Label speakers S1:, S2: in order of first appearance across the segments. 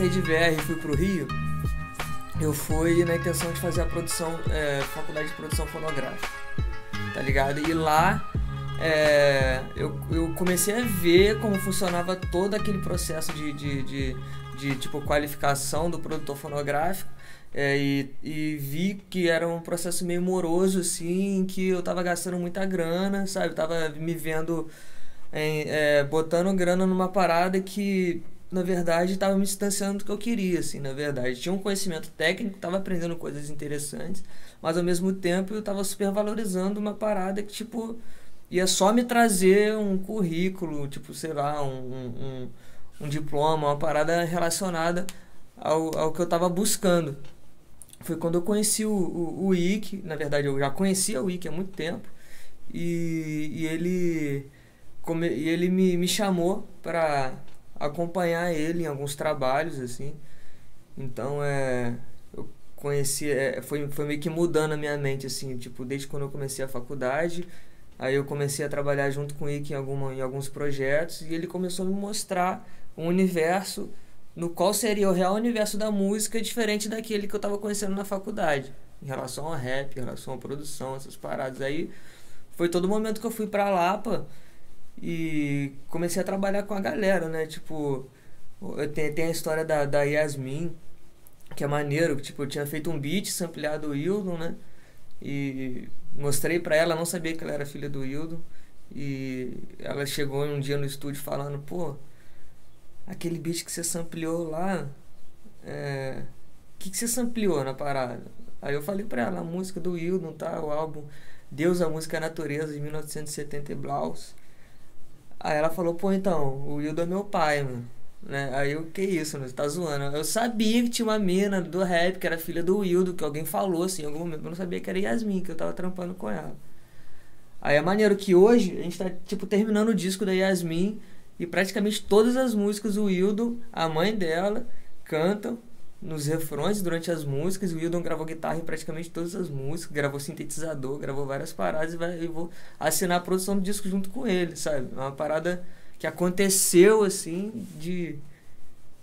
S1: saí de VR e fui pro Rio, eu fui na intenção de fazer a produção, é, faculdade de produção fonográfica, tá ligado? E lá é, eu, eu comecei a ver como funcionava todo aquele processo de, de, de, de tipo, qualificação do produtor fonográfico. É, e, e vi que era um processo meio moroso, assim, que eu tava gastando muita grana, sabe? Eu tava me vendo em, é, botando grana numa parada que, na verdade, tava me distanciando do que eu queria, assim, na verdade. Tinha um conhecimento técnico, tava aprendendo coisas interessantes, mas ao mesmo tempo eu tava super valorizando uma parada que, tipo, ia só me trazer um currículo, tipo, sei lá, um, um, um diploma, uma parada relacionada ao, ao que eu tava buscando foi quando eu conheci o, o, o Ike, na verdade eu já conhecia o Ike há muito tempo, e, e ele, come, e ele me, me chamou para acompanhar ele em alguns trabalhos, assim. Então é. Eu conheci. É, foi, foi meio que mudando a minha mente, assim, tipo, desde quando eu comecei a faculdade. Aí eu comecei a trabalhar junto com o em, alguma, em alguns projetos e ele começou a me mostrar um universo no qual seria o real universo da música diferente daquele que eu estava conhecendo na faculdade, em relação ao rap, em relação à produção, essas paradas. Aí foi todo momento que eu fui pra Lapa e comecei a trabalhar com a galera, né? Tipo, tenho, tem a história da, da Yasmin, que é maneiro, tipo, eu tinha feito um beat sampleado do Hildon, né? E mostrei pra ela, não sabia que ela era filha do Hildon. E ela chegou um dia no estúdio falando, pô, aquele beat que você sampleou lá, é, o que, que você sampleou na parada? Aí eu falei pra ela, a música do Wildon, tá? O álbum Deus, a Música a Natureza, de 1970 e Blaus. Aí ela falou, pô, então, o Wildon é meu pai, mano. Né? Aí eu, que isso, mano? Você tá zoando. Eu sabia que tinha uma mina do rap, que era filha do Wildo, que alguém falou assim em algum momento. Eu não sabia que era Yasmin, que eu tava trampando com ela. Aí é maneiro que hoje a gente tá, tipo, terminando o disco da Yasmin. E praticamente todas as músicas o Wildon, a mãe dela, cantam nos refrões durante as músicas. O Wildon gravou guitarra em praticamente todas as músicas, gravou sintetizador, gravou várias paradas e vai, eu vou assinar a produção do disco junto com ele, sabe? É uma parada que aconteceu assim de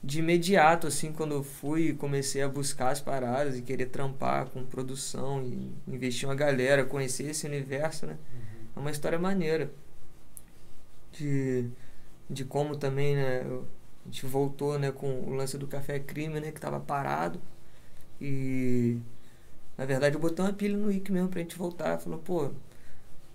S1: de imediato assim quando eu fui comecei a buscar as paradas e querer trampar com produção e investir uma galera, conhecer esse universo, né? Uhum. É uma história maneira de de como também, né, a gente voltou, né, com o lance do café crime, né, que tava parado. E na verdade eu botei uma pilha no Ike mesmo pra gente voltar, falou, pô,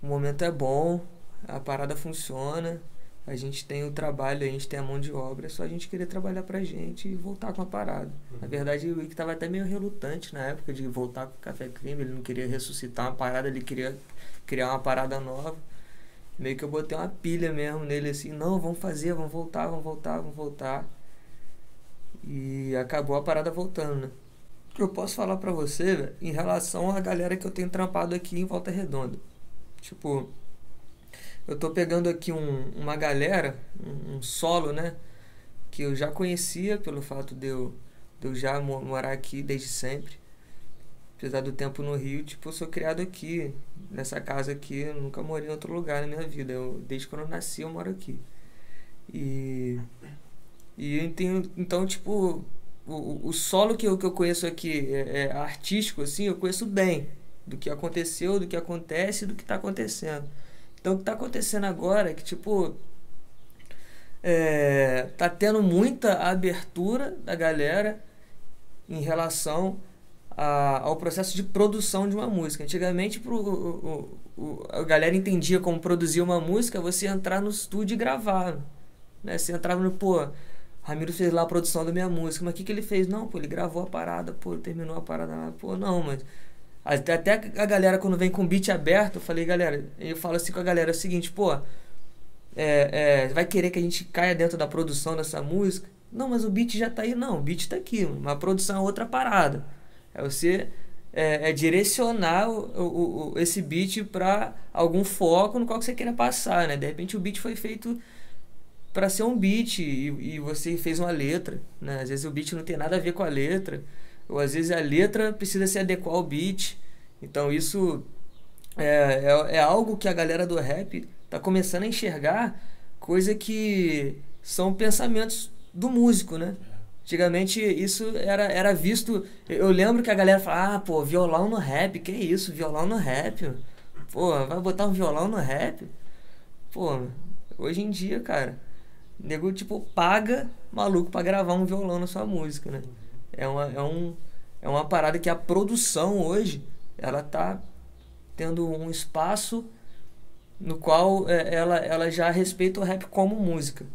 S1: o momento é bom, a parada funciona, a gente tem o trabalho, a gente tem a mão de obra, é só a gente querer trabalhar pra gente e voltar com a parada. Uhum. Na verdade, o Ike tava até meio relutante na época de voltar com o Café Crime, ele não queria ressuscitar uma parada, ele queria criar uma parada nova meio que eu botei uma pilha mesmo nele assim, não, vamos fazer, vamos voltar, vamos voltar, vamos voltar. E acabou a parada voltando, né? O que eu posso falar pra você, em relação à galera que eu tenho trampado aqui em Volta Redonda. Tipo, eu tô pegando aqui um, uma galera, um, um, solo, né? Que eu já conhecia pelo fato de eu, de eu já morar aqui desde sempre apesar do tempo no Rio, tipo, eu sou criado aqui, nessa casa aqui, eu nunca morei em outro lugar na minha vida. Eu, desde quando eu nasci, eu moro aqui. E. E eu tenho, então, tipo, o, o solo que eu, que eu conheço aqui é, é artístico, assim, eu conheço bem do que aconteceu, do que acontece do que está acontecendo. Então, o que está acontecendo agora é que, tipo, é, tá tendo muita abertura da galera em relação a, ao processo de produção de uma música. Antigamente, pro, o, o, a galera entendia como produzir uma música, você entrar no estúdio e gravar. Né? Você entrava no, pô, Ramiro fez lá a produção da minha música, mas o que, que ele fez? Não, pô, ele gravou a parada, pô, terminou a parada. Pô, não, mas. Até, até a galera, quando vem com beat aberto, eu falei, galera, eu falo assim com a galera: é o seguinte, pô, é, é, vai querer que a gente caia dentro da produção dessa música? Não, mas o beat já tá aí. Não, o beat tá aqui, mas a produção é outra parada. É você é, é direcionar o, o, o, esse beat para algum foco no qual você queira passar, né? De repente o beat foi feito para ser um beat e, e, você fez uma letra, né? Às vezes o beat não tem nada a ver com a letra, ou às vezes a letra precisa se adequar ao beat. Então isso é, é, é algo que a galera do rap tá começando a enxergar, coisa que são pensamentos do músico, né? Antigamente isso era, era visto. Eu lembro que a galera falava, ah, pô, violão no rap, que isso, violão no rap. Pô, vai botar um violão no rap? Pô, hoje em dia, cara, nego tipo paga maluco para gravar um violão na sua música, né? É uma, é, um, é uma parada que a produção hoje, ela tá tendo um espaço no qual é, ela, ela já respeita o rap como música.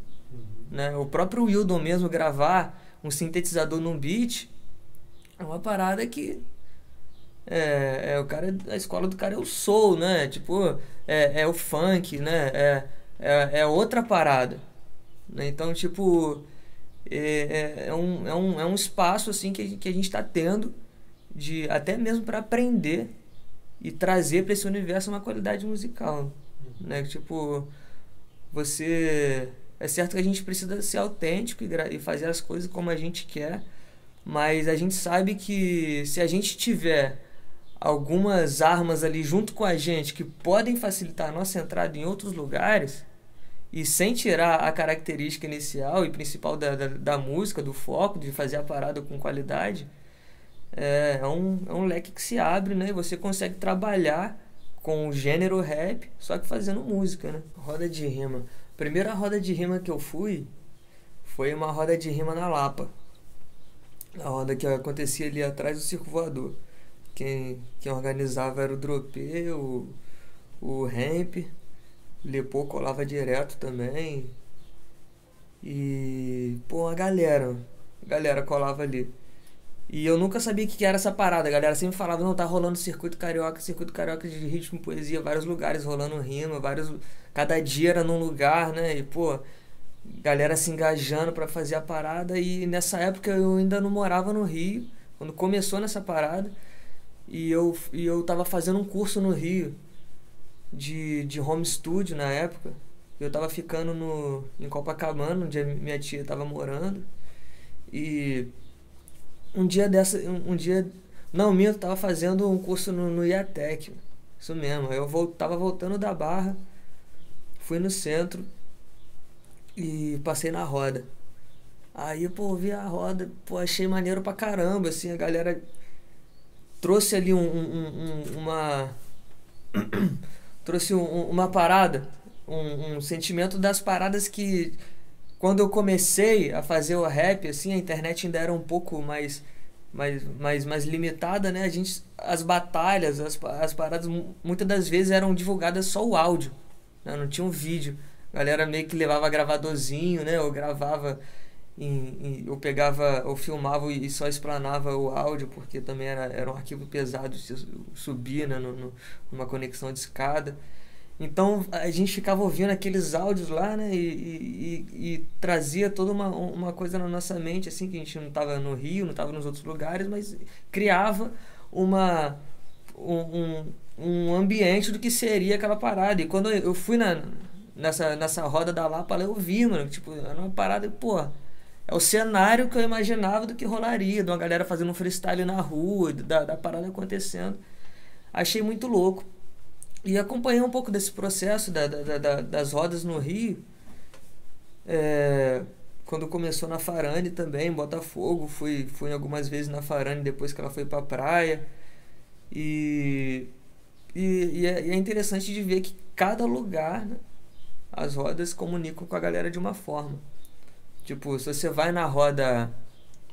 S1: Né? O próprio Wildon mesmo gravar um sintetizador num beat é uma parada que é, é o cara a escola do cara é o soul né? Tipo é, é o funk né? É, é, é outra parada né? então tipo é, é, é, um, é, um, é um espaço assim que, que a gente está tendo de até mesmo para aprender e trazer para esse universo uma qualidade musical né? Tipo você é certo que a gente precisa ser autêntico e fazer as coisas como a gente quer, mas a gente sabe que se a gente tiver algumas armas ali junto com a gente que podem facilitar a nossa entrada em outros lugares e sem tirar a característica inicial e principal da, da, da música, do foco, de fazer a parada com qualidade, é, é, um, é um leque que se abre, né? E você consegue trabalhar com o gênero rap, só que fazendo música, né? Roda de rima primeira roda de rima que eu fui foi uma roda de rima na Lapa. A roda que acontecia ali atrás do Circo Voador. Quem, quem organizava era o Dropê, o, o Ramp, o Lepô colava direto também. E, pô, a galera, a galera colava ali. E eu nunca sabia o que era essa parada. A galera sempre falava, não, tá rolando circuito carioca, circuito carioca de ritmo, poesia, vários lugares rolando rima, vários. Cada dia era num lugar, né? E, pô, galera se engajando para fazer a parada. E nessa época eu ainda não morava no Rio, quando começou nessa parada. E eu, e eu tava fazendo um curso no Rio de, de home studio na época. Eu tava ficando no, em Copacabana, onde minha tia tava morando. E um dia dessa. Um, um dia. Não, minto, tava fazendo um curso no, no IATEC. Isso mesmo. Eu volt, tava voltando da barra, fui no centro e passei na roda. Aí, pô, vi a roda, pô, achei maneiro pra caramba, assim, a galera trouxe ali um, um, um uma. trouxe uma parada, um, sentimento das paradas que quando eu comecei a fazer o rap, assim, a internet ainda era um pouco mais mais, mais, mais limitada, né? A gente, as batalhas, as, as paradas, muitas das vezes eram divulgadas só o áudio, né? não tinha um vídeo. A galera meio que levava gravadorzinho, né? Ou gravava, em, em, ou pegava, ou filmava e só explanava o áudio, porque também era, era um arquivo pesado de subir, né? Numa conexão de escada. Então a gente ficava ouvindo aqueles áudios lá, né? E, e, e, trazia toda uma, uma coisa na nossa mente, assim, que a gente não estava no Rio, não estava nos outros lugares, mas criava uma, um, um ambiente do que seria aquela parada. E quando eu fui na, nessa, nessa roda da Lapa, eu vi, mano, tipo, era uma parada, pô, é o cenário que eu imaginava do que rolaria, de uma galera fazendo um freestyle na rua, da, da parada acontecendo. Achei muito louco. E acompanhei um pouco desse processo da, da, da, das rodas no Rio. É, quando começou na Farane também, Botafogo, fui, fui algumas vezes na Farane depois que ela foi pra praia. E, e, e, é, e é, interessante de ver que cada lugar, né, as rodas comunicam com a galera de uma forma. Tipo, se você vai na roda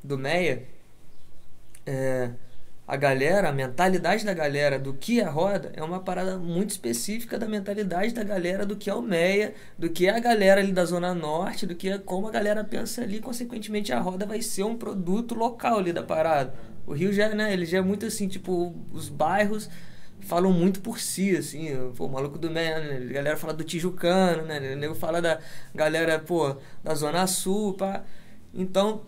S1: do Meia, é, a galera, a mentalidade da galera do que é roda é uma parada muito específica da mentalidade da galera do que é o Meia, do que é a galera ali da Zona Norte, do que é como a galera pensa ali, consequentemente a roda vai ser um produto local ali da parada. O Rio já, né, ele já é muito assim, tipo, os bairros falam muito por si, assim, pô, o maluco do Meia, né, a galera fala do Tijucano, né, o nego fala da galera, pô, da Zona Sul, pá. Então,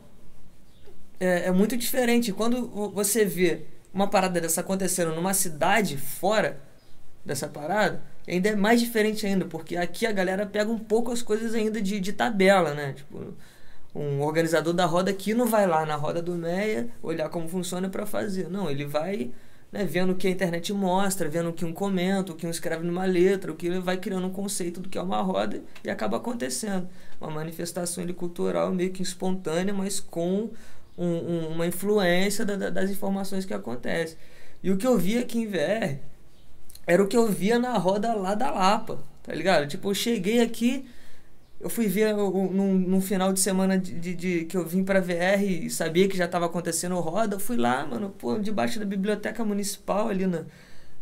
S1: é, é muito diferente. Quando você vê uma parada dessa acontecendo numa cidade fora dessa parada, ainda é mais diferente ainda, porque aqui a galera pega um pouco as coisas ainda de, de tabela, né? Tipo, um organizador da roda aqui não vai lá na roda do Meia olhar como funciona para fazer. Não, ele vai né, vendo o que a internet mostra, vendo o que um comenta, o que um escreve numa letra, o que ele vai criando um conceito do que é uma roda e acaba acontecendo. Uma manifestação ali, cultural meio que espontânea, mas com um, um, uma influência da, da, das informações que acontecem. E o que eu via aqui em VR era o que eu via na roda lá da Lapa, tá ligado? Tipo, eu cheguei aqui, eu fui ver num, num final de semana de, de, de, que eu vim pra VR e sabia que já tava acontecendo roda, eu fui lá, mano, pô, debaixo da biblioteca municipal ali na,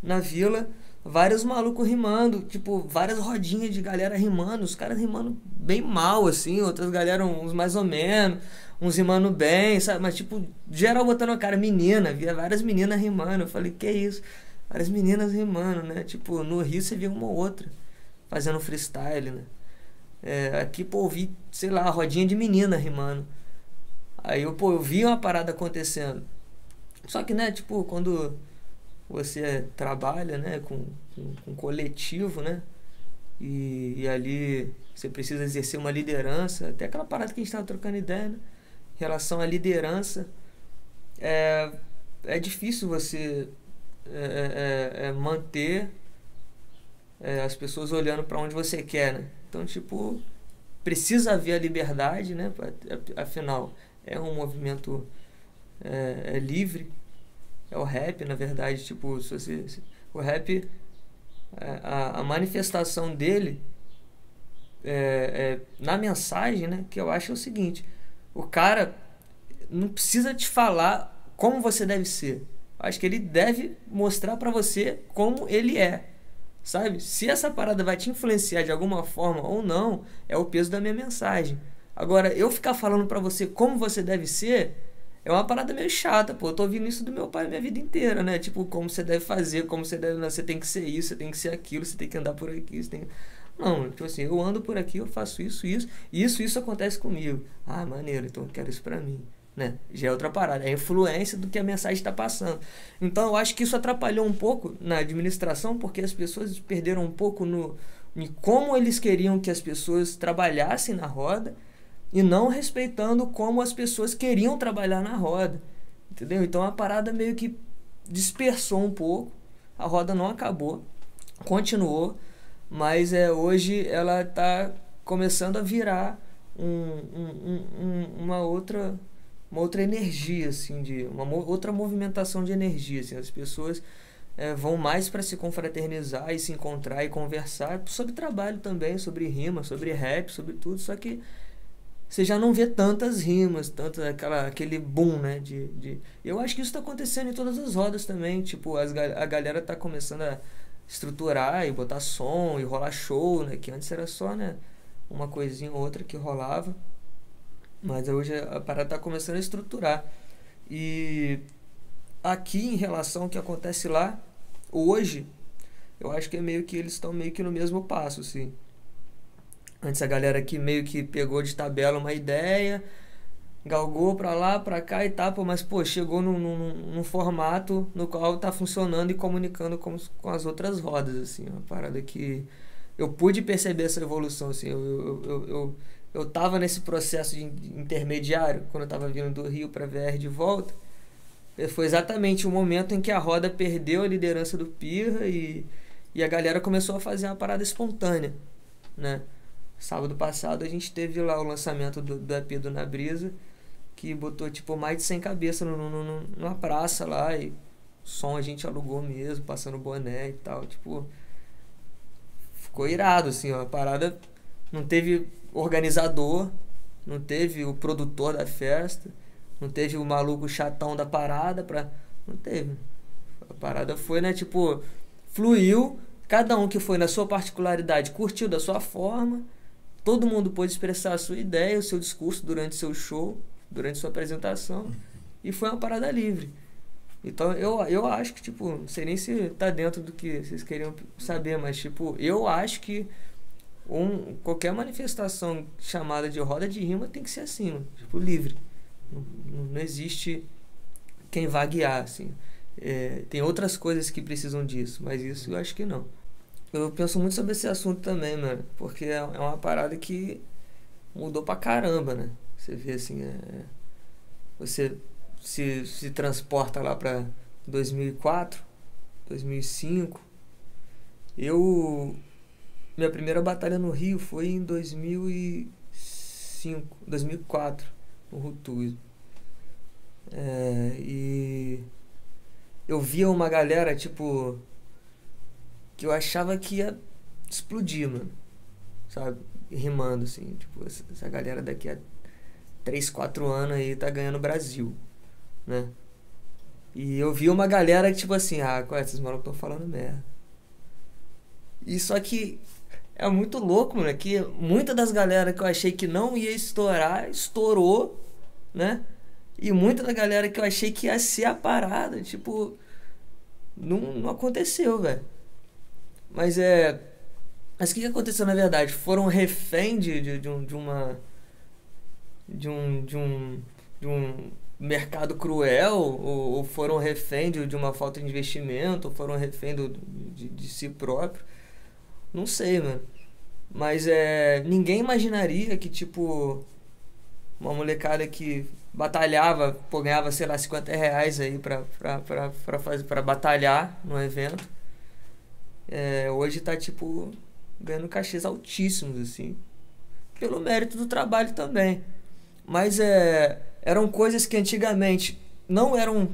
S1: na vila, vários malucos rimando, tipo, várias rodinhas de galera rimando, os caras rimando bem mal, assim, outras galera uns mais ou menos, uns rimando bem, sabe? Mas, tipo, geral botando a cara, menina, via várias meninas rimando, eu falei, que isso? várias meninas rimando, né? Tipo, no Rio você via uma ou outra fazendo freestyle, né? É, aqui, pô, eu vi, sei lá, rodinha de menina rimando. Aí eu, pô, eu vi uma parada acontecendo. Só que, né, tipo, quando você trabalha, né, com, com, com coletivo, né? E, e, ali você precisa exercer uma liderança, até aquela parada que a gente estava trocando ideia, né? Em relação à liderança, é, é difícil você é, é, é, é manter é, as pessoas olhando para onde você quer, né? Então, tipo, precisa haver a liberdade, né? Afinal, é um movimento é, livre, é o rap, na verdade, tipo, se você, se, o rap, a, a manifestação dele é, na mensagem, né? Que eu acho é o seguinte, o cara não precisa te falar como você deve ser Acho que ele deve mostrar para você como ele é. Sabe? Se essa parada vai te influenciar de alguma forma ou não, é o peso da minha mensagem. Agora, eu ficar falando para você como você deve ser, é uma parada meio chata, pô. Eu tô ouvindo isso do meu pai minha vida inteira, né? Tipo, como você deve fazer, como você deve. Você tem que ser isso, você tem que ser aquilo, você tem que andar por aqui, você tem Não, tipo assim, eu ando por aqui, eu faço isso, isso, isso, isso acontece comigo. Ah, maneiro, então eu quero isso pra mim né? Já é outra parada, é a influência do que a mensagem está passando. Então eu acho que isso atrapalhou um pouco na administração, porque as pessoas perderam um pouco no em como eles queriam que as pessoas trabalhassem na roda e não respeitando como as pessoas queriam trabalhar na roda. Entendeu? Então a parada meio que dispersou um pouco. A roda não acabou, continuou, mas é hoje ela está começando a virar um, um, um, uma outra uma outra energia, assim, de uma outra movimentação de energia. Assim, as pessoas é, vão mais para se confraternizar e se encontrar e conversar sobre trabalho também, sobre rima, sobre rap, sobre tudo. Só que você já não vê tantas rimas, tanto aquela, aquele boom, né? De, de... Eu acho que isso está acontecendo em todas as rodas também. Tipo, as, a galera tá começando a estruturar e botar som e rolar show, né? Que antes era só, né? Uma coisinha ou outra que rolava. Mas hoje a parada está começando a estruturar. E aqui em relação ao que acontece lá, hoje, eu acho que é meio que eles estão meio que no mesmo passo, assim. Antes a galera aqui meio que pegou de tabela uma ideia, galgou para lá, para cá e tal, mas pô, chegou num, num, num, formato no qual tá funcionando e comunicando com, com as outras rodas, assim, uma parada que eu pude perceber essa evolução, assim, eu, eu, eu, eu eu estava nesse processo de intermediário, quando eu estava vindo do Rio para VR de volta, foi exatamente o momento em que a roda perdeu a liderança do Pirra e, e a galera começou a fazer uma parada espontânea, né? Sábado passado a gente teve lá o lançamento do, do EP do Na Brisa, que botou tipo mais de 100 cabeças no, no, no, numa praça lá e som a gente alugou mesmo, passando boné e tal, tipo ficou irado assim, ó, a parada não teve organizador, não teve o produtor da festa, não teve o maluco chatão da parada pra. Não teve. A parada foi, né, tipo, fluiu, cada um que foi na sua particularidade curtiu da sua forma, todo mundo pôde expressar a sua ideia, o seu discurso durante seu show, durante sua apresentação, e foi uma parada livre. Então eu, eu acho que, tipo, não sei nem se tá dentro do que vocês queriam saber, mas, tipo, eu acho que um, qualquer manifestação chamada de roda de rima tem que ser assim, tipo, livre. Não, não existe quem vá guiar, assim. É, tem outras coisas que precisam disso, mas isso eu acho que não. Eu penso muito sobre esse assunto também, mano, porque é, é uma parada que mudou pra caramba, né? Você vê assim, é, você se, se transporta lá pra 2004, 2005. Eu minha primeira batalha no Rio foi em 2005, 2004, no Rutuzo. É, e eu via uma galera, tipo, que eu achava que ia explodir, mano. Sabe? Rimando, assim. Tipo, essa galera daqui a 3, 4 anos aí tá ganhando Brasil, né? E eu vi uma galera que, tipo assim, ah, qual é? Esses malucos estão falando merda. E só que é muito louco, mano, que muita das galera que eu achei que não ia estourar, estourou, né? E muita da galera que eu achei que ia ser a parada, tipo, não, não aconteceu, velho. Mas é. Mas o que, aconteceu na verdade? Foram refém de, de, de, um, de uma. De um. De um. De um mercado cruel, ou, ou foram refém de, de uma falta de investimento, ou foram refém do, de, de si próprio. Não sei, mano. Mas é. Ninguém imaginaria que, tipo. Uma molecada que batalhava, pô, ganhava, sei lá, 50 reais aí pra, pra, pra, pra, fazer, pra batalhar no evento. É, hoje tá, tipo, ganhando cachês altíssimos, assim. Pelo mérito do trabalho também. Mas é, eram coisas que antigamente não eram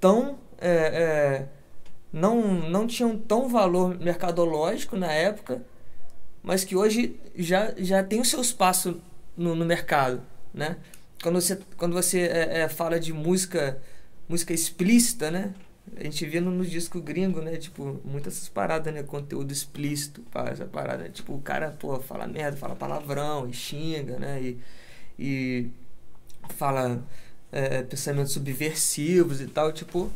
S1: tão. É, é, não, não tinham tão valor mercadológico na época, mas que hoje já, já tem o seu espaço no, no mercado, né? Quando você, quando você é, é, fala de música música explícita, né? A gente vê no, no, disco gringo, né? Tipo, muitas essas paradas, né? Conteúdo explícito, pá, essa parada. Tipo, o cara, pô, fala merda, fala palavrão e xinga, né? E, e fala é, pensamentos subversivos e tal. Tipo,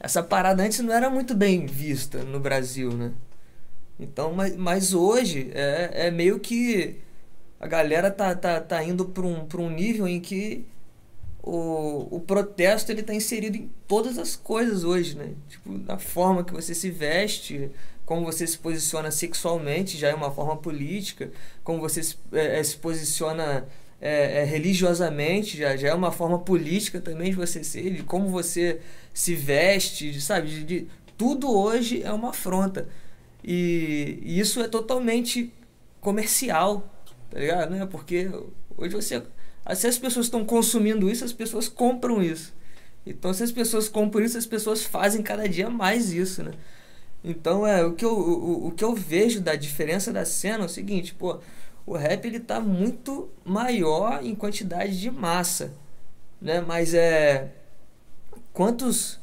S1: essa parada antes não era muito bem vista no Brasil, né? Então, mas, mas hoje é, é meio que a galera tá, tá, tá indo para um, pra um nível em que o, o protesto ele tá inserido em todas as coisas hoje, né? Tipo, na forma que você se veste, como você se posiciona sexualmente, já é uma forma política, como você se, é, é se posiciona é, é, religiosamente, já, já é uma forma política também de você ser, de como você se veste, de, sabe? De, de, tudo hoje é uma afronta. E, e, isso é totalmente comercial, tá ligado? Né? Porque hoje você. Se as pessoas estão consumindo isso, as pessoas compram isso. Então, se as pessoas compram isso, as pessoas fazem cada dia mais isso, né? Então, é, o que eu, o, o que eu vejo da diferença da cena é o seguinte, pô, o rap ele tá muito maior em quantidade de massa, né? Mas é quantos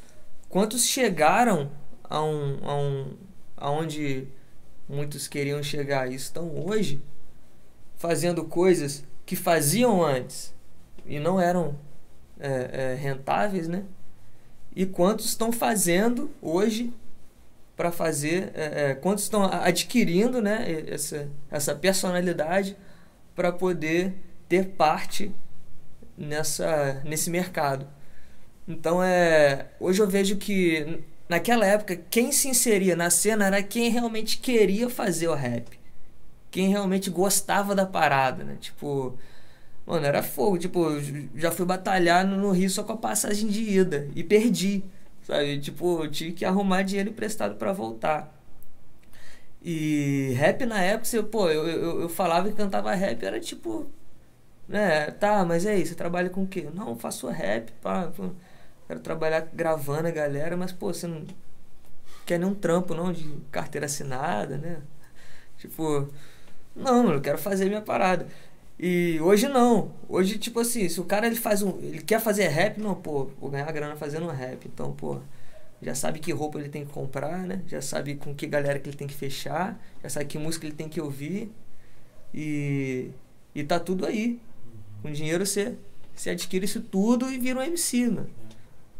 S1: quantos chegaram a um, a um aonde muitos queriam chegar e estão hoje fazendo coisas que faziam antes e não eram é, é, rentáveis, né? E quantos estão fazendo hoje para fazer, é, é, quantos estão adquirindo né, essa, essa personalidade para poder ter parte nessa, nesse mercado. Então é, hoje eu vejo que naquela época quem se inseria na cena era quem realmente queria fazer o rap. Quem realmente gostava da parada, né? Tipo, mano, era fogo. Tipo, já fui batalhar no Rio só com a passagem de ida e perdi. Sabe? Tipo, eu tive que arrumar dinheiro emprestado para voltar. E rap na época, você, pô, eu, eu, eu falava que cantava rap, era tipo. Né, tá, mas é isso, você trabalha com o quê? Não, eu faço rap, pá. Quero trabalhar gravando a galera, mas, pô, você não quer nenhum trampo, não, de carteira assinada, né? Tipo, não, eu quero fazer minha parada. E hoje não. Hoje, tipo assim, se o cara ele faz um. Ele quer fazer rap, não, pô, vou ganhar grana fazendo rap. Então, pô, já sabe que roupa ele tem que comprar, né? Já sabe com que galera que ele tem que fechar, já sabe que música ele tem que ouvir. E. E tá tudo aí. Com dinheiro você, você adquire isso tudo e vira um MC, né?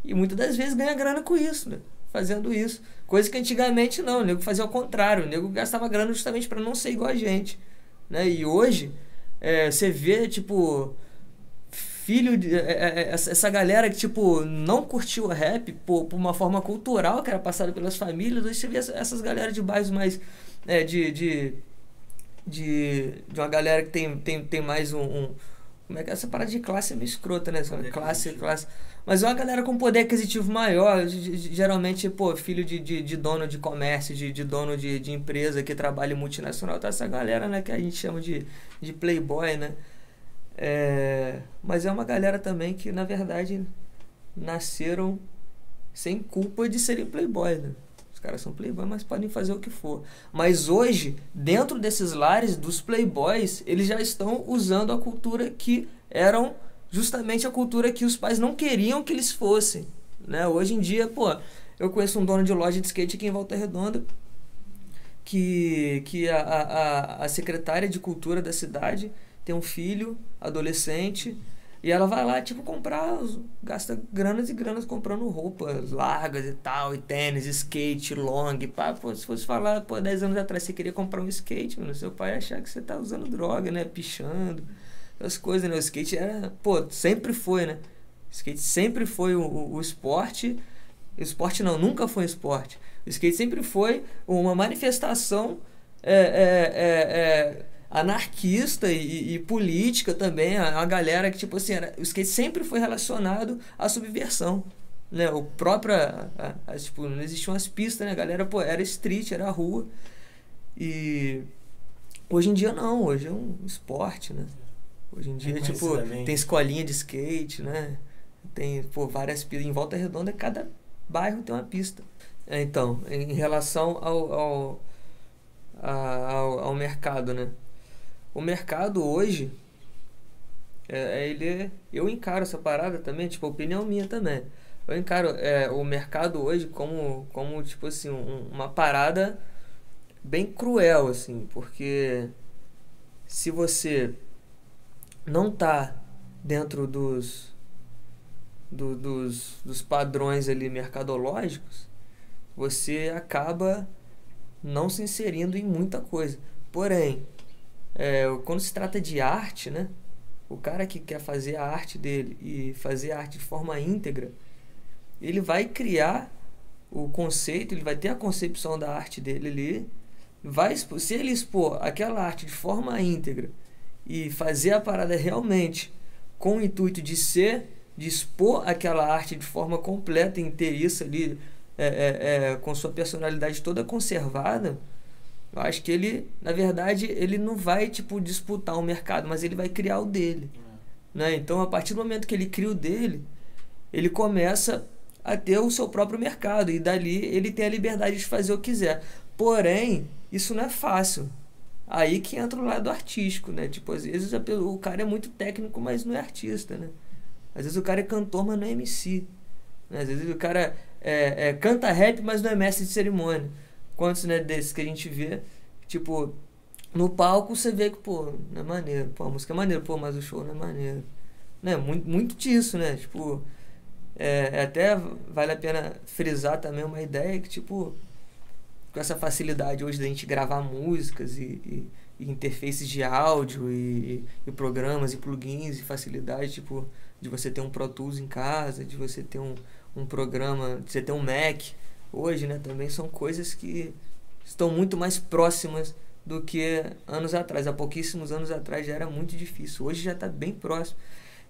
S1: E muitas das vezes ganha grana com isso, né? Fazendo isso. Coisa que antigamente não, o nego fazia ao contrário. O nego gastava grana justamente para não ser igual a gente. Né? E hoje é, você vê, tipo, filho de. É, é, é essa galera que, tipo, não curtiu o rap por, por, uma forma cultural que era passada pelas famílias. Hoje você vê essas galera de bairros mais. É, de, de, de, de uma galera que tem, tem, tem mais um, um Como é que essa parada de classe é meio escrota, né?
S2: Poder
S1: classe,
S2: aquisitivo.
S1: classe. Mas é uma galera com poder aquisitivo maior, geralmente, pô, filho de, de, de dono de comércio, de, de dono de, de empresa que trabalha em multinacional, tá essa galera, né, que a gente chama de, de playboy, né? É, mas é uma galera também que, na verdade, nasceram sem culpa de serem playboy, né? Caras são playboy, mas podem fazer o que for. Mas hoje, dentro desses lares dos playboys, eles já estão usando a cultura que eram justamente a cultura que os pais não queriam que eles fossem, né? Hoje em dia, pô, eu conheço um dono de loja de skate aqui em Volta Redonda que, que a, a- a secretária de cultura da cidade tem um filho, adolescente, e ela vai lá, tipo, comprar, gasta granas e granas comprando roupas largas e tal, e tênis, skate, long, pá. Pô, se fosse falar, pô, 10 anos atrás você queria comprar um skate, mano, seu pai achar que você tá usando droga, né, pichando, as coisas, né, o skate era, pô, sempre foi, né, skate sempre foi o, o, o esporte, o esporte não, nunca foi esporte, o skate sempre foi uma manifestação é, é, é, é, anarquista e, e política também. A, a galera que, tipo assim, era, o skate sempre foi relacionado à subversão. Né? O próprio. a- a- tipo, não existiam as pistas, né? A galera, pô, era street, era rua. E hoje em dia não, hoje é um esporte, né? Hoje em dia, tipo,
S2: Reconhecidamente.
S1: tem escolinha de skate, né? Tem, pô, várias pistas. Em Volta Redonda, cada bairro tem uma pista. É, Então, em relação ao, ao, ao, ao mercado, né? O mercado hoje, é, é, ele, eu encaro essa parada também, tipo, opinião minha também. Eu encaro é, o mercado hoje como, como tipo assim, um- uma parada bem cruel, assim, porque se você não tá dentro dos, do- dos, dos padrões ali mercadológicos, você acaba não se inserindo em muita coisa. Porém, é, quando se trata de arte, né? O cara que quer fazer a arte dele e fazer a arte de forma íntegra, ele vai criar o conceito, ele vai ter a concepção da arte dele ali, vai expor, se ele expor aquela arte de forma íntegra e fazer a parada realmente com o intuito de ser, de expor aquela arte de forma completa inteiriça ali, é, é, é, com sua personalidade toda conservada, eu acho que ele, na verdade, ele não vai tipo disputar o mercado, mas ele vai criar o dele, né? Então, a partir do momento que ele cria o dele, ele começa a ter o seu próprio mercado e dali ele tem a liberdade de fazer o que quiser. Porém, isso não é fácil. Aí que entra o lado artístico, né? Tipo, às vezes a o cara é muito técnico, mas não é artista, né? Às vezes o cara é cantor, mas não é MC. né? Às vezes o cara é, é, canta rap, mas não é mestre de cerimônia. Quantos, né, desses que a gente vê, tipo, no palco você vê que, pô, não é maneiro. Pô, a música é maneira, pô, mas o show não é maneiro. Né? Muito, muito disso, né? Tipo, é, até vale a pena frisar também uma ideia que, tipo, com essa facilidade hoje da gente gravar músicas e, e, e interfaces de áudio e, e programas e plugins e facilidade, tipo, de você ter um Pro Tools em casa, de você ter um, um programa, de você ter um Mac. Hoje, né, também são coisas que estão muito mais próximas do que anos atrás. Há pouquíssimos anos atrás já era muito difícil. Hoje já está bem próximo.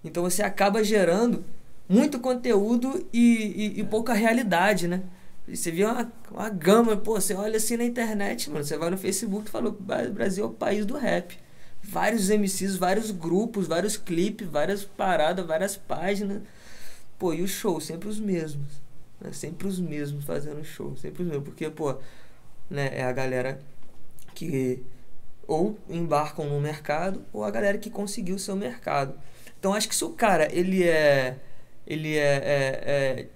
S1: Então você acaba gerando muito conteúdo e, e, e pouca realidade, né? E você vê uma, uma gama, pô, você olha assim na internet, mano, você vai no Facebook e fala, "Ba- Brasil é o país do rap. Vários MCs, vários grupos, vários clipes, várias paradas, várias páginas. Pô, e os shows, sempre os mesmos. Né? Sempre os mesmos fazendo show, sempre os mesmos. Porque, pô, né, é a galera que ou embarcam no mercado ou a galera que conseguiu o seu mercado. Então acho que se o cara ele é ele é, é- é-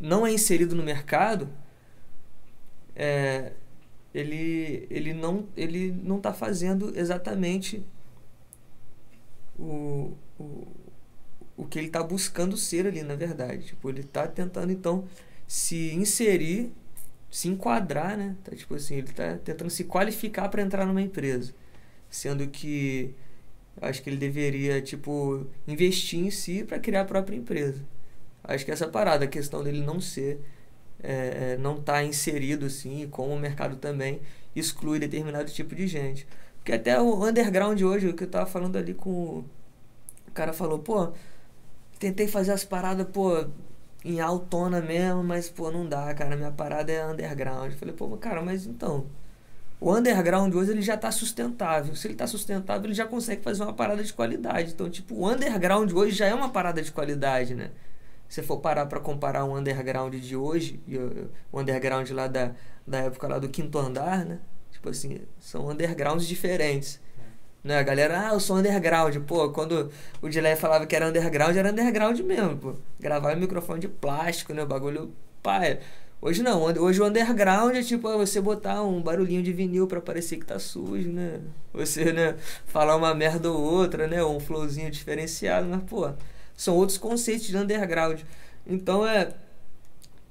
S1: não é inserido no mercado, é, ele ele não ele não está fazendo exatamente o, o, o que ele está buscando ser ali, na verdade. Tipo, ele está tentando então se inserir, se enquadrar, né? Tá, tipo assim, ele está tentando se qualificar para entrar numa empresa, sendo que acho que ele deveria tipo investir em si para criar a própria empresa. Acho que essa parada, a questão dele não ser, é, é, não estar tá inserido assim, como o mercado também exclui determinado tipo de gente. Porque até o underground hoje, o que eu tava falando ali com, o- cara falou, pô, tentei fazer as paradas, pô, em autona mesmo, mas, pô, não dá, cara. Minha parada é underground. Eu falei, pô, cara, mas então. O underground hoje ele já tá sustentável. Se ele tá sustentável, ele já consegue fazer uma parada de qualidade. Então, tipo, o underground hoje já é uma parada de qualidade, né? Se for parar para comparar o underground de hoje e o underground lá da, da época lá do quinto andar, né? Tipo assim, são undergrounds diferentes. Né? A galera, ah, eu sou underground. Pô, quando o Dilé falava que era underground, era underground mesmo, pô. Gravar em microfone de plástico, né? O bagulho. Pai. Hoje não, hoje o underground é tipo você botar um barulhinho de vinil para parecer que tá sujo, né? Você, né, falar uma merda ou outra, né? Ou um flowzinho diferenciado, mas, pô, são outros conceitos de underground. Então é.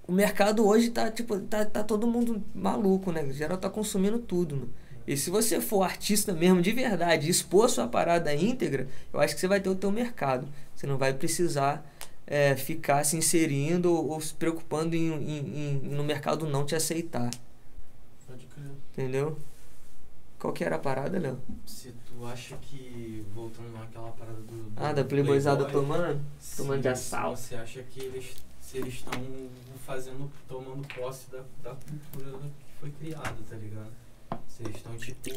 S1: O mercado hoje tá, tipo, tá, tá todo mundo maluco, né? O geral tá consumindo tudo, né? E se você for artista mesmo de verdade, expor sua parada íntegra, eu acho que você vai ter o teu mercado. Você não vai precisar é, ficar se inserindo ou, ou se preocupando em, em, em, no mercado não te aceitar.
S2: Pode crer.
S1: Entendeu? Qual que era a parada, Léo?
S2: Se tu acha que, voltando naquela parada do. do
S1: ah, da Playboyzada
S2: Playboy,
S1: tomando?
S2: se-
S1: Tomando de assalto.
S2: Você acha que eles, se eles estão fazendo, tomando posse da, da cultura que foi criada, tá ligado? Eles estão tipo,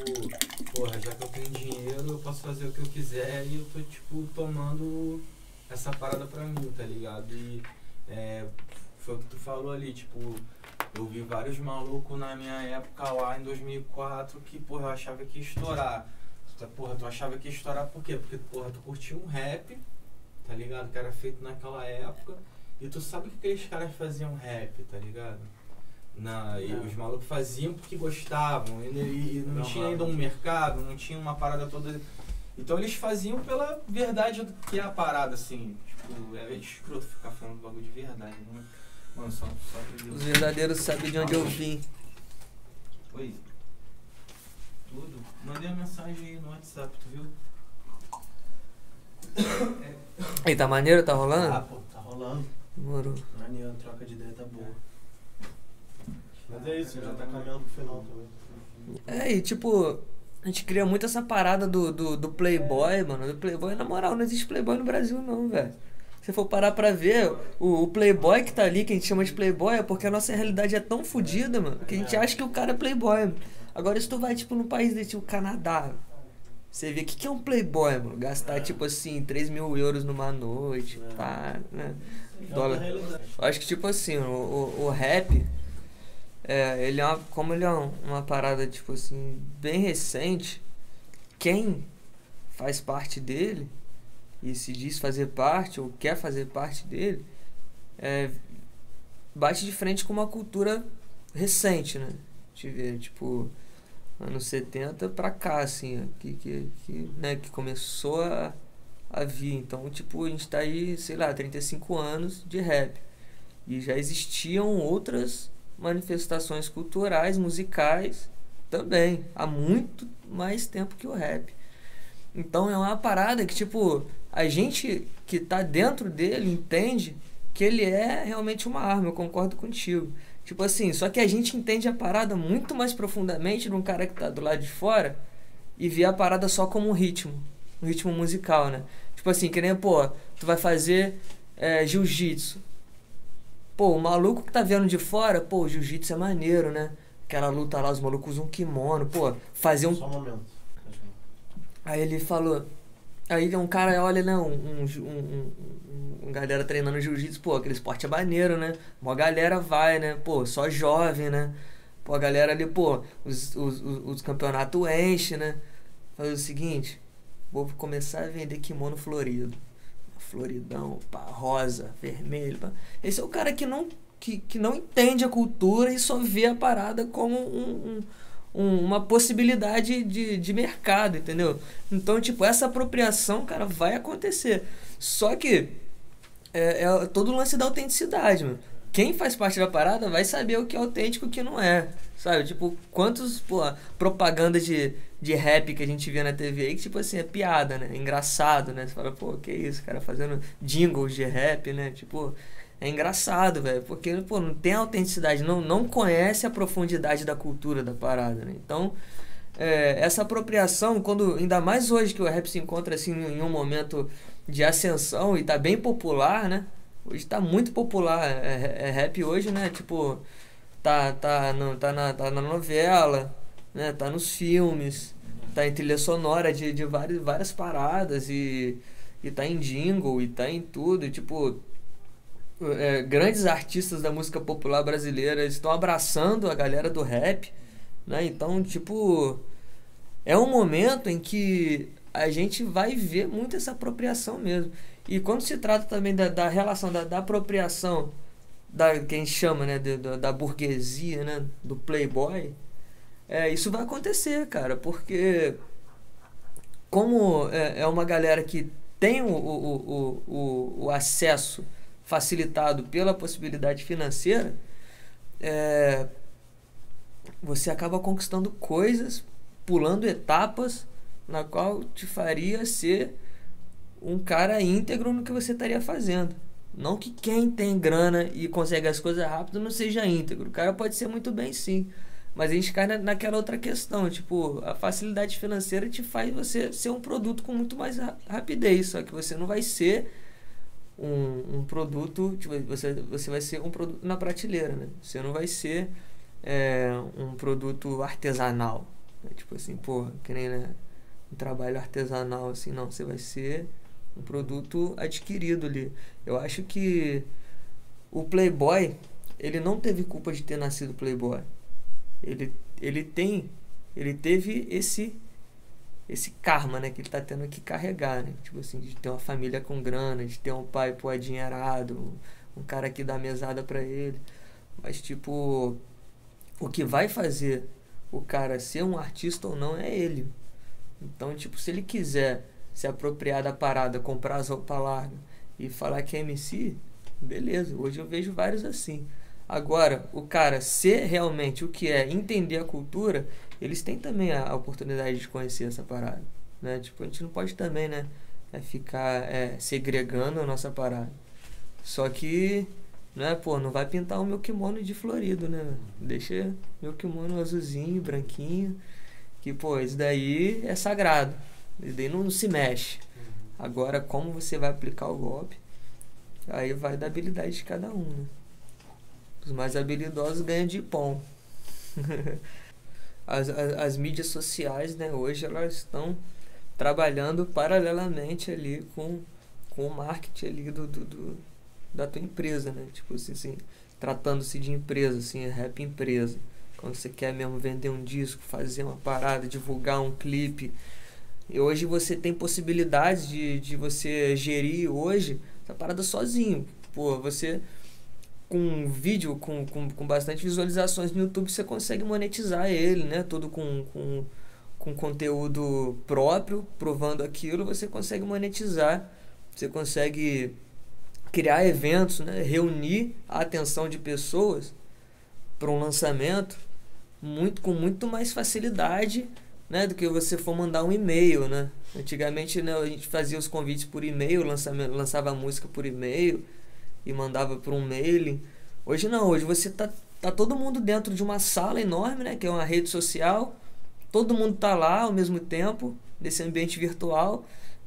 S2: porra, já que eu tenho dinheiro, eu posso fazer o que eu quiser e eu tô tipo tomando essa parada pra mim, tá ligado? E é, foi o que tu falou ali, tipo, eu vi vários malucos na minha época lá em 2004 que, porra, eu achava que ia estourar. Tu- Porra, tu achava que ia estourar por quê? Porque, porra, tu curtia um rap, tá ligado? Que era feito naquela época. E tu sabe que aqueles caras faziam rap, tá ligado? Na, e
S3: É.
S2: os malucos faziam porque gostavam. E, e não
S3: Não,
S2: tinha ainda um mercado, não tinha uma parada toda. Então eles faziam pela verdade do que é a parada, assim. Tipo, é meio escroto ficar falando bagulho de verdade, né? Mano, só, só
S1: Os verdadeiros sabem de onde eu vim.
S2: Oi. Tudo? Mandei uma mensagem aí no WhatsApp, tu viu?
S1: Aí, tá maneiro? Tá
S3: Ah,
S1: rolando?
S3: pô, tá rolando.
S1: Demorou.
S3: Maneiro, troca de ideia tá boa. Mas é isso, já tá caminhando pro final também.
S1: É, e tipo, a gente cria muito essa parada do, do, do Playboy, mano. Do Playboy, na moral, não existe Playboy no Brasil, não, velho. Se for parar pra ver, o, o Playboy que tá ali, que a gente chama de Playboy, é porque a nossa realidade é tão fodida, mano, que a gente acha que o cara é Playboy. Mano. Agora, se tu vai, tipo, num país desse, tipo, Canadá, você vê o que, que é um Playboy, mano. Gastar,
S3: É.
S1: tipo assim, 3 mil euros numa noite,
S3: É.
S1: pá, né?
S3: É
S1: Dólar. Eu acho que, tipo assim, o, o, o rap, é, ele é uma, como ele é um- uma parada, tipo assim, bem recente, quem faz parte dele e se diz fazer parte ou quer fazer parte dele, é, bate de frente com uma cultura recente, né? De ver, tipo, anos 70 pra cá, assim, que, que, que, né, que começou a, a vir. Então, tipo, a gente tá aí, sei lá, 35 anos de rap. E já existiam outras manifestações culturais, musicais também, há muito mais tempo que o rap. Então é uma parada que, tipo, a gente que tá dentro dele entende que ele é realmente uma arma, eu concordo contigo. Tipo assim, só que a gente entende a parada muito mais profundamente de um cara que tá do lado de fora e vê a parada só como um ritmo, um ritmo musical, né? Tipo assim, que nem, pô, tu vai fazer é, jiu-jitsu. Pô, o maluco que tá vendo de fora, pô, o jiu-jitsu é maneiro, né? Aquela luta lá, os malucos usam um kimono, pô, fazer um
S3: Só um momento.
S1: Aí ele falou. Aí um cara olha, né? Um, um, um, um- um galera treinando jiu-jitsu, pô, aquele esporte é maneiro, né? Uma galera vai, né? Pô, só jovem, né? Pô, a galera ali, pô, os, os, os, os campeonatos enchem, né? Faz o seguinte, vou começar a vender kimono florido. Floridão, pá, rosa, vermelho. Pá. Esse é o cara que não, que, que não entende a cultura e só vê a parada como um- um, um- uma possibilidade de, de mercado, entendeu? Então, tipo, essa apropriação, cara, vai acontecer. Só que é, é todo o lance da autenticidade, mano. Quem faz parte da parada vai saber o que é autêntico e o que não é. Sabe? Tipo, quantos, pô, propaganda de, de rap que a gente vê na TV aí que, tipo assim, é piada, né? É engraçado, né? Você fala, pô, que isso, cara, fazendo jingles de rap, né? Tipo, é engraçado, velho, porque, pô, não tem autenticidade, não, não conhece a profundidade da cultura da parada, né? Então, é, essa apropriação, quando ainda mais hoje que o rap se encontra assim em um momento de ascensão e tá bem popular, né? Hoje tá muito popular, é, é rap hoje, né? Tipo, tá, tá, no, tá, na, tá na novela, né? Tá nos filmes, tá em trilha sonora de, de várias, várias paradas e, e tá em jingle e tá em tudo, tipo é, grandes artistas da música popular brasileira estão abraçando a galera do rap, né? Então, tipo, é um momento em que a gente vai ver muito essa apropriação mesmo. E quando se trata também da, da relação da, da apropriação da que a gente chama, né, de, da, da burguesia, né, do playboy, é, isso vai acontecer, cara, porque como é, é uma galera que tem o, o, o, o, acesso facilitado pela possibilidade financeira, é, você acaba conquistando coisas, pulando etapas, na qual te faria ser um cara íntegro no que você estaria fazendo. Não que quem tem grana e consegue as coisas rápido não seja íntegro. O cara pode ser muito bem sim. Mas a gente cai naquela outra questão, tipo, a facilidade financeira te faz você ser um produto com muito mais rapidez, só que você não vai ser um, um produto, tipo, você, você vai ser um produto na prateleira, né? Você não vai ser é, um produto artesanal. Né? Tipo assim, pô, que nem né? um trabalho artesanal, assim, não. Você vai ser um produto adquirido ali. Eu acho que o Playboy, ele não teve culpa de ter nascido Playboy. Ele, ele tem, ele teve esse esse karma, né, que ele tá tendo que carregar, né? Tipo assim, de ter uma família com grana, de ter um pai pô adinheirado, um, cara que dá mesada para ele. Mas tipo, o que vai fazer o cara ser um artista ou não é ele. Então, tipo, se ele quiser se apropriar da parada, comprar as roupas largas e falar que é MC, beleza. Hoje eu vejo vários assim. Agora, o cara ser realmente o que é, entender a cultura, eles têm também a oportunidade de conhecer essa parada, né? Tipo, a gente não pode também, né, é ficar é, segregando a nossa parada. Só que, né, pô, não vai pintar o meu kimono de florido, né? Deixa meu kimono azulzinho, branquinho, que, pô, isso daí é sagrado. Isso daí não, não se mexe. Agora, como você vai aplicar o golpe, aí vai da habilidade de cada um, né? Os mais habilidosos ganham de pão. as, as, as, mídias sociais, né, hoje elas estão trabalhando paralelamente ali com, com o marketing ali do, do, do da tua empresa, né? Tipo assim, assim tratando-se de empresa, assim, é rap empresa. Quando você quer mesmo vender um disco, fazer uma parada, divulgar um clipe. E hoje você tem possibilidade de, de você gerir hoje essa parada sozinho. Pô, você com um vídeo com, com, com bastante visualizações no YouTube, você consegue monetizar ele, né? Todo com, com, com conteúdo próprio, provando aquilo, você consegue monetizar. Você consegue criar eventos, né? reunir a atenção de pessoas para um lançamento muito com muito mais facilidade né, do que você for mandar um e-mail, né? Antigamente né, a gente fazia os convites por e-mail, lançava, música por e-mail e mandava para um mailing. Hoje não, hoje você tá, tá todo mundo dentro de uma sala enorme, né, que é uma rede social. Todo mundo tá lá ao mesmo tempo, nesse ambiente virtual,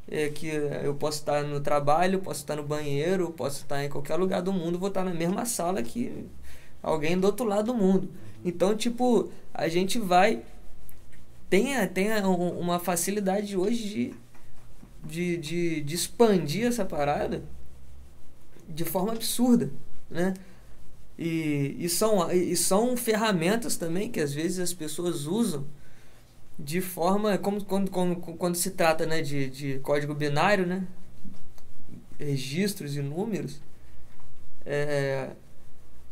S1: é, que eu posso estar no trabalho, posso estar no banheiro, posso estar em qualquer lugar do mundo, vou estar na mesma sala que alguém do outro lado do mundo. Então, tipo, a gente vai tem, tem uma facilidade hoje de, de, de, de expandir essa parada de forma absurda, né? E, e, são, e são ferramentas também que às vezes as pessoas usam de forma. Como quando, quando, quando se trata né, de, de código binário, né? registros e números, é,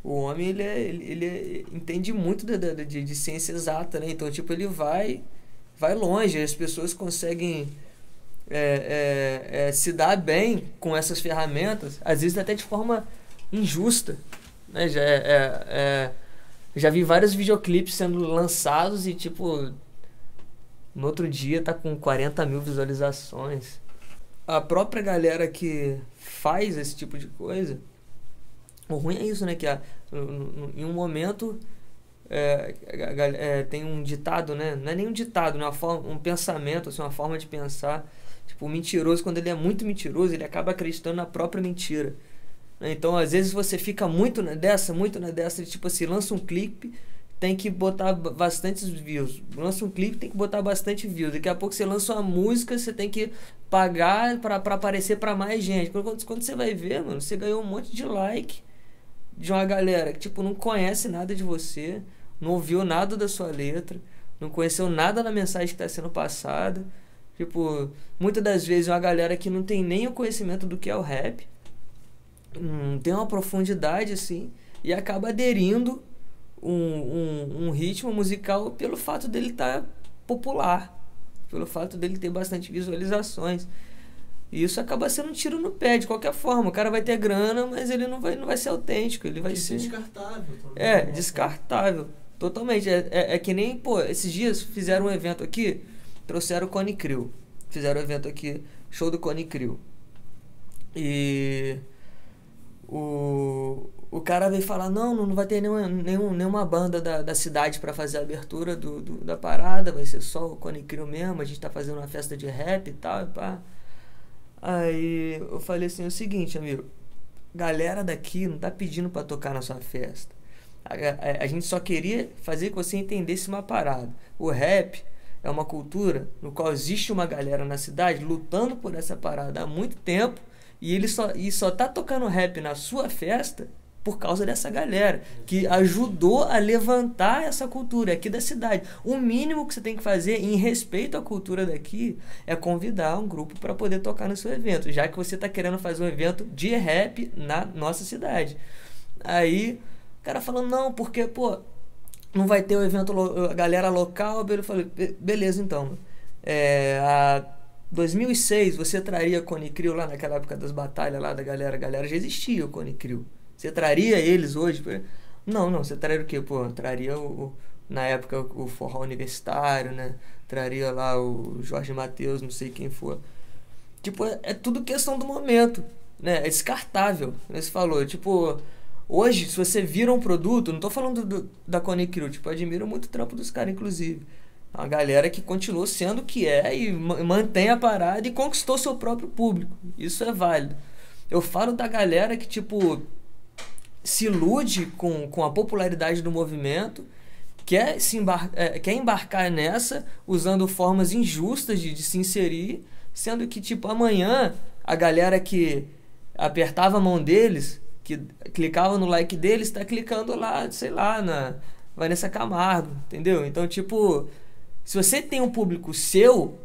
S1: o homem ele, é, ele, ele é, entende muito de, de, de ciência exata, né? Então, tipo, ele vai, vai longe, as pessoas conseguem é, é, é, se dar bem com essas ferramentas, às vezes até de forma injusta. Né? Já, é, é, é, já vi vários videoclipes sendo lançados e, tipo, no outro dia tá com 40 mil visualizações. A própria galera que faz esse tipo de coisa, o ruim é isso, né? Que a, em um momento é, é, tem um ditado, né? Não é nem um ditado, né? uma forma, um pensamento, assim, uma forma de pensar. Tipo, o mentiroso, quando ele é muito mentiroso, ele acaba acreditando na própria mentira. Então, às vezes, você fica muito na dessa, muito na dessa, de, tipo assim, lança um clipe, tem que botar bastantes views. Lança um clipe, tem que botar bastante views. Daqui a pouco você lança uma música, você tem que pagar para aparecer para mais gente. Quando, quando você vai ver, mano, você ganhou um monte de like de uma galera que, tipo, não conhece nada de você, não ouviu nada da sua letra, não conheceu nada da mensagem que está sendo passada. Tipo, muitas das vezes é uma galera que não tem nem o conhecimento do que é o rap, não tem uma profundidade assim, e acaba aderindo um, um, um ritmo musical pelo fato dele estar tá popular, pelo fato dele ter bastante visualizações. E isso acaba sendo um tiro no pé, de qualquer forma. O cara vai ter grana, mas ele não vai, não vai ser autêntico. Ele vai
S3: Isso
S1: ser.
S3: descartável.
S1: É, descartável. Totalmente. É, é, é, que nem, pô, esses dias fizeram um evento aqui, trouxeram o Cone Crew. Fizeram um evento aqui, show do Cone Crew. E o, o cara veio falar, não, não vai ter nenhuma, nenhum, nenhuma banda da, da cidade para fazer a abertura do, do, da parada, vai ser só o Cone Crew mesmo, a gente tá fazendo uma festa de rap e tal, e pá. Aí eu falei assim: o seguinte, amigo, galera daqui não tá pedindo para tocar na sua festa. A, a, a, gente só queria fazer que você entendesse uma parada. O rap é uma cultura no qual existe uma galera na cidade lutando por essa parada há muito tempo e ele só, e só tá tocando rap na sua festa por causa dessa galera que ajudou a levantar essa cultura aqui da cidade. O mínimo que você tem que fazer em respeito à cultura daqui é convidar um grupo para poder tocar no seu evento, já que você está querendo fazer um evento de rap na nossa cidade. Aí o cara falando, não, porque, pô, não vai ter o evento, a galera local. Eu falei, beleza então. É, a 2006 você traria Cone Crew lá naquela época das batalhas lá da galera, a galera já existia o Cone Crew. Você traria eles hoje? Não, não, você traria o quê? Pô, traria o, na época o forró universitário, né? Traria lá o Jorge Matheus, não sei quem for. Tipo, é, é tudo questão do momento, né? É descartável? Você falou, tipo, hoje, se você vira um produto, não tô falando do, da Cone Crew, tipo, eu admiro muito o trampo dos caras, inclusive. É uma galera que continuou sendo o que é e mantém a parada e conquistou seu próprio público. Isso é válido. Eu falo da galera que, tipo, se ilude com, com a popularidade do movimento, quer, se embar é, quer embarcar nessa usando formas injustas de, de se inserir, sendo que, tipo, amanhã a galera que apertava a mão deles, que clicava no like deles, está clicando lá, sei lá, na Vanessa Camargo, entendeu? Então, tipo, se você tem um público seu,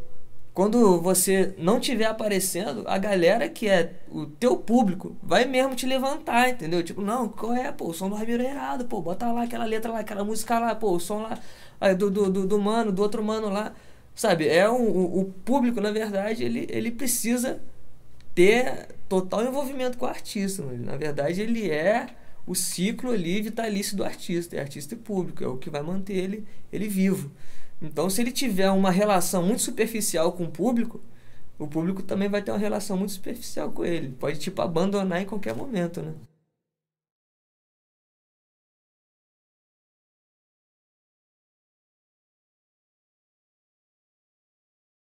S1: quando você não estiver aparecendo, a galera que é o teu público vai mesmo te levantar, entendeu? Tipo, não, qual é, pô, o som do Ramiro é errado, pô, bota lá aquela letra lá, aquela música lá, pô, o som lá do, do, do, do mano, do outro mano lá. Sabe, é um, o, o público, na verdade, ele, ele precisa ter total envolvimento com o artista. Mano. Na verdade, ele é o ciclo ali vitalício do artista, é artista e público, é o que vai manter ele, ele vivo. Então, se ele tiver uma relação muito superficial com o público, o público também vai ter uma relação muito superficial com ele. Pode, tipo, abandonar em qualquer momento, né?